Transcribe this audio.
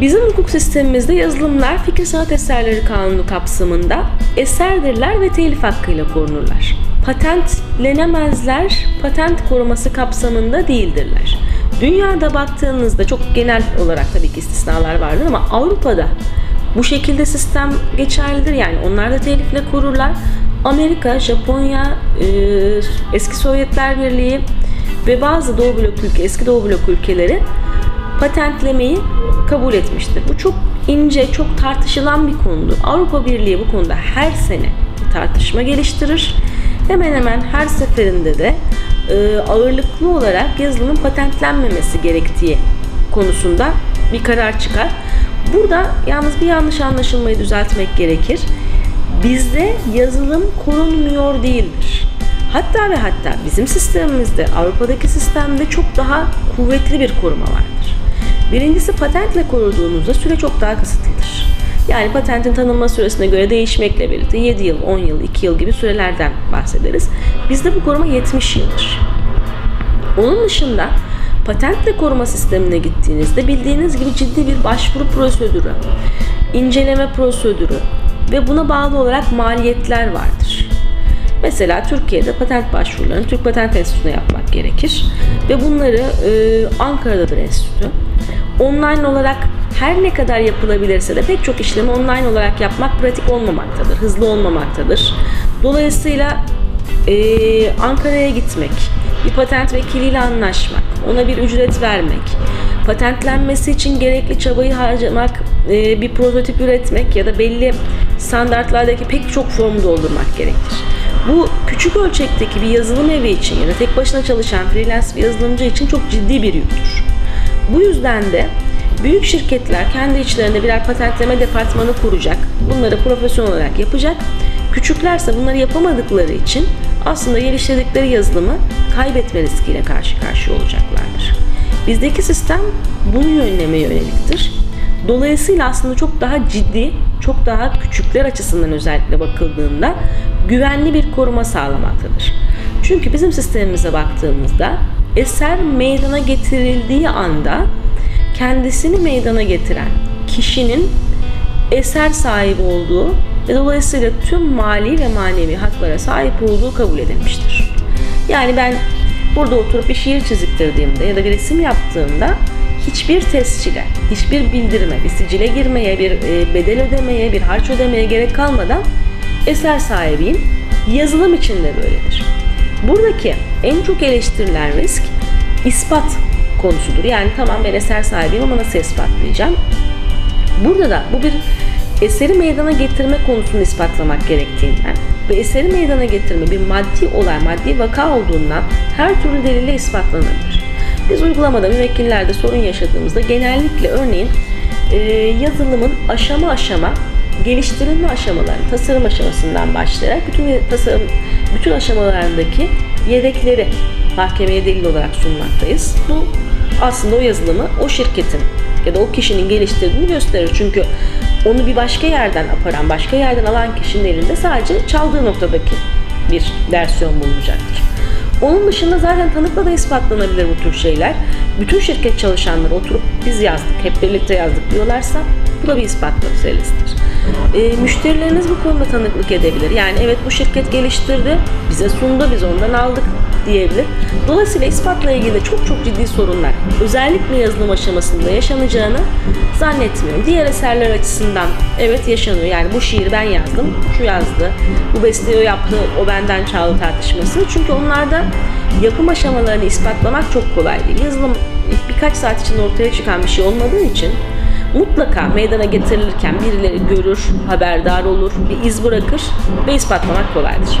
Bizim hukuk sistemimizde yazılımlar fikir sanat eserleri kanunu kapsamında eserdirler ve telif hakkıyla korunurlar. Patentlenemezler, patent koruması kapsamında değildirler. Dünyada baktığınızda çok genel olarak tabii ki istisnalar vardır ama Avrupa'da bu şekilde sistem geçerlidir. Yani onlar da telifle korurlar. Amerika, Japonya, e, eski Sovyetler Birliği ve bazı Doğu blok ülke, eski Doğu blok ülkeleri patentlemeyi kabul etmiştir. Bu çok ince, çok tartışılan bir konudur. Avrupa Birliği bu konuda her sene tartışma geliştirir. Hemen hemen her seferinde de e, ağırlıklı olarak yazılımın patentlenmemesi gerektiği konusunda bir karar çıkar. Burada yalnız bir yanlış anlaşılmayı düzeltmek gerekir. Bizde yazılım korunmuyor değildir. Hatta ve hatta bizim sistemimizde, Avrupa'daki sistemde çok daha kuvvetli bir koruma vardır. Birincisi patentle koruduğunuzda süre çok daha kısıtlıdır. Yani patentin tanınma süresine göre değişmekle birlikte 7 yıl, 10 yıl, 2 yıl gibi sürelerden bahsederiz. Bizde bu koruma 70 yıldır. Onun dışında patentle koruma sistemine gittiğinizde bildiğiniz gibi ciddi bir başvuru prosedürü, inceleme prosedürü ve buna bağlı olarak maliyetler vardır. Mesela Türkiye'de patent başvurularını Türk Patent Enstitüsü'ne yapmak gerekir ve bunları e, Ankara'dadır enstitü. Online olarak her ne kadar yapılabilirse de pek çok işlemi online olarak yapmak pratik olmamaktadır, hızlı olmamaktadır. Dolayısıyla e, Ankara'ya gitmek, bir patent vekiliyle anlaşmak, ona bir ücret vermek, patentlenmesi için gerekli çabayı harcamak, e, bir prototip üretmek ya da belli standartlardaki pek çok formu doldurmak gerekir. Bu küçük ölçekteki bir yazılım evi için ya da tek başına çalışan freelance bir yazılımcı için çok ciddi bir yüktür. Bu yüzden de büyük şirketler kendi içlerinde birer patentleme departmanı kuracak, bunları profesyonel olarak yapacak. Küçüklerse bunları yapamadıkları için aslında geliştirdikleri yazılımı kaybetme riskiyle karşı karşıya olacaklardır. Bizdeki sistem bunu önlemeye yöneliktir. Dolayısıyla aslında çok daha ciddi, çok daha küçükler açısından özellikle bakıldığında güvenli bir koruma sağlamaktadır. Çünkü bizim sistemimize baktığımızda eser meydana getirildiği anda kendisini meydana getiren kişinin eser sahibi olduğu ve dolayısıyla tüm mali ve manevi haklara sahip olduğu kabul edilmiştir. Yani ben burada oturup bir şiir çiziktirdiğimde ya da bir resim yaptığımda hiçbir tescile, hiçbir bildirime, bir sicile girmeye, bir e, bedel ödemeye, bir harç ödemeye gerek kalmadan eser sahibiyim. Yazılım için de böyledir. Buradaki en çok eleştirilen risk ispat konusudur. Yani tamam ben eser sahibiyim ama nasıl ispatlayacağım? Burada da bu bir eseri meydana getirme konusunu ispatlamak gerektiğinden ve eseri meydana getirme bir maddi olay, maddi vaka olduğundan her türlü delille ispatlanabilir. Biz uygulamada müvekkillerde sorun yaşadığımızda genellikle örneğin e, yazılımın aşama aşama geliştirilme aşamaları, tasarım aşamasından başlayarak bütün tasarım bütün aşamalarındaki yedekleri mahkemeye delil olarak sunmaktayız. Bu aslında o yazılımı o şirketin ya da o kişinin geliştirdiğini gösterir. Çünkü onu bir başka yerden aparan, başka yerden alan kişinin elinde sadece çaldığı noktadaki bir versiyon bulunacaktır. Onun dışında zaten tanıkla da ispatlanabilir bu tür şeyler. Bütün şirket çalışanları oturup biz yazdık, hep birlikte yazdık diyorlarsa bu da bir ispat meselesidir. E, müşterileriniz bu konuda tanıklık edebilir. Yani evet bu şirket geliştirdi, bize sundu, biz ondan aldık diyebilir. Dolayısıyla ispatla ilgili çok çok ciddi sorunlar özellikle yazılım aşamasında yaşanacağını zannetmiyorum. Diğer eserler açısından evet yaşanıyor. Yani bu şiiri ben yazdım, şu yazdı, bu besteyi o yaptı, o benden çaldı tartışması. Çünkü onlarda yapım aşamalarını ispatlamak çok kolay değil. Yazılım birkaç saat içinde ortaya çıkan bir şey olmadığı için mutlaka meydana getirilirken birileri görür, haberdar olur, bir iz bırakır ve ispatlamak kolaydır.